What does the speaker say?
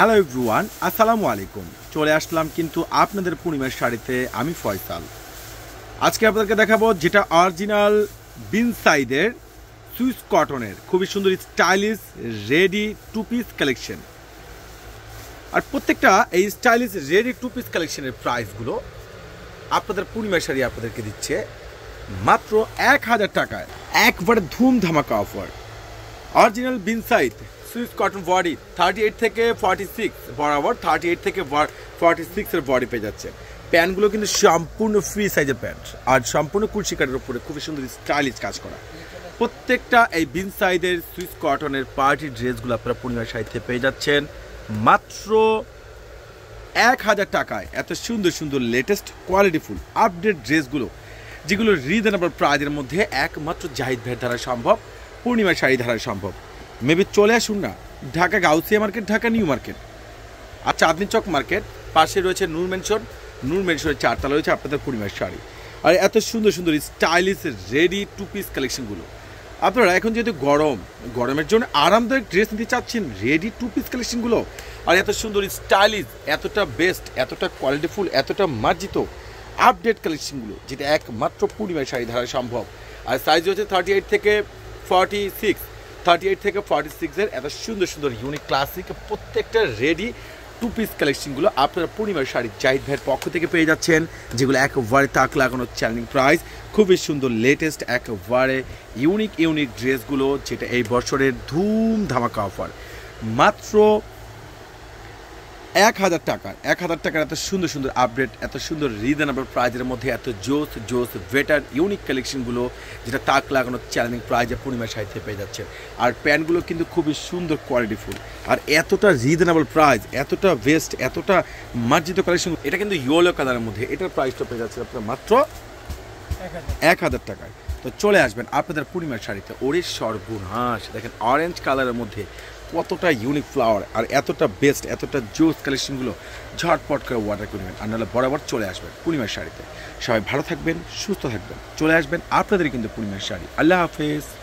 Hello everyone আসসালামু আলাইকুম চলে আসলাম কিন্তু আপনাদের পূর্ণিমার শাড়িতে, আমি ফয়সাল। আজকে আপনাদেরকে দেখাবো যেটা অরিজিনাল বিন সাইদের সুইস কটনের খুবই সুন্দর stylish ready two piece collection আর প্রত্যেকটা এই স্টাইলিশ রেডি টু পিস কালেকশনের প্রাইসগুলো আপনাদের পূর্ণিমার শাড়ি আপনাদেরকে দিচ্ছে মাত্র এক হাজার টাকায়। একবারে ধুমধামাকা offer original বিনসাইড Swiss cotton body thirty eight থেকে ফর্টি সিক্স বরাবর থার্টি এইট থেকে ফর্টি সিক্সের বডি পেয়ে যাচ্ছে। প্যান্টগুলো কিন্তু সম্পূর্ণ ফ্রি সাইজের প্যান্ট আর সম্পূর্ণ কুর্সি কাটের উপরে খুবই সুন্দর স্টাইলিশ কাজ করা। প্রত্যেকটা এই বিন সাইডের সুইস কটনের পার্টি ড্রেসগুলো আপনারা পূর্ণিমার সাহিত্যে পেয়ে যাচ্ছেন। মাত্র এক হাজার টাকায় এত সুন্দর সুন্দর লেটেস্ট কোয়ালিটিফুল আপডেট ড্রেসগুলো যেগুলো রিজনেবল প্রাইজের মধ্যে একমাত্র জাহিদ ভাইয়ের দ্বারা সম্ভব পূর্ণিমা শাড়ি দ্বারা সম্ভব। মেবি চলে আসুন না। Dhaka Gausia market, Dhaka new market. আর চাঁদনি চক মার্কেট, পাশে রয়েছে নূর মেনশন নূর মেনশনের চারতলা রয়েছে আপনাদের পূর্ণিমার শাড়ি। আর এত সুন্দর সুন্দর স্টাইলিশ রেডি টু পিস কালেকশনগুলো আপনারা এখন যেহেতু গরম, গরমের জন্য আরামদায়ক ড্রেস নিতে চাচ্ছেন রেডি টু পিস কালেকশনগুলো আর এত সুন্দর স্টাইলিশ এতটা বেস্ট এতটা কোয়ালিটিফুল এতটা মার্জিত আপডেট কালেকশনগুলো যেটা একমাত্র পূর্ণিমার শাড়ি ধারা সম্ভব। আর সাইজ হচ্ছে থার্টি এইট থেকে ফর্টি সিক্স থার্টি এইট থেকে ফর্টি সিক্সের এত সুন্দর সুন্দর ইউনিক ক্লাসিক প্রত্যেকটা রেডি টু পিস কালেকশনগুলো আপনারা পূর্ণিমার শাড়ি জাহিদ ভাইয়ের পক্ষ থেকে পেয়ে যাচ্ছেন, যেগুলো একবারে তাক লাগানো চ্যালেঞ্জিং প্রাইস খুবই সুন্দর লেটেস্ট একবারে ইউনিক ইউনিক ড্রেসগুলো যেটা এই বছরের ধুম ধামাকা অফার মাত্র এক হাজার টাকা এক হাজার টাকার এত সুন্দর সুন্দর আপডেট এত সুন্দর রিজনেবল প্রাইজের মধ্যে এত জোস জোস বেটার ইউনিক কালেকশনগুলো যেটা তাক লাগানো চ্যালেঞ্জিং প্রাইজে পূর্ণিমার সাহিত্যে পেয়ে যাচ্ছে। আর প্যান্টগুলো কিন্তু খুবই সুন্দর কোয়ালিটিফুল আর এতটা রিজনেবল প্রাইস এতটা বেস্ট এতটা মার্জিত কালেকশন এটা কিন্তু ইয়েলো কালারের মধ্যে এটার প্রাইসটা পেয়ে যাচ্ছে আপনার মাত্র এক হাজার টাকায়। তো চলে আসবেন আপনাদের পূর্ণিমার শাড়িতে। ওরে সর্বনাশ দেখেন অরেঞ্জ কালারের মধ্যে কতটা ইউনিক ফ্লাওয়ার আর এতটা বেস্ট এতটা জোস কালেকশনগুলো ঝটপট করে ওয়াটার করবেন আর নাহলে বরাবর চলে আসবেন পূর্ণিমার শাড়িতে। সবাই ভালো থাকবেন, সুস্থ থাকবেন। চলে আসবেন আপনাদের কিন্তু পূর্ণিমার শাড়ি। আল্লাহ হাফেজ।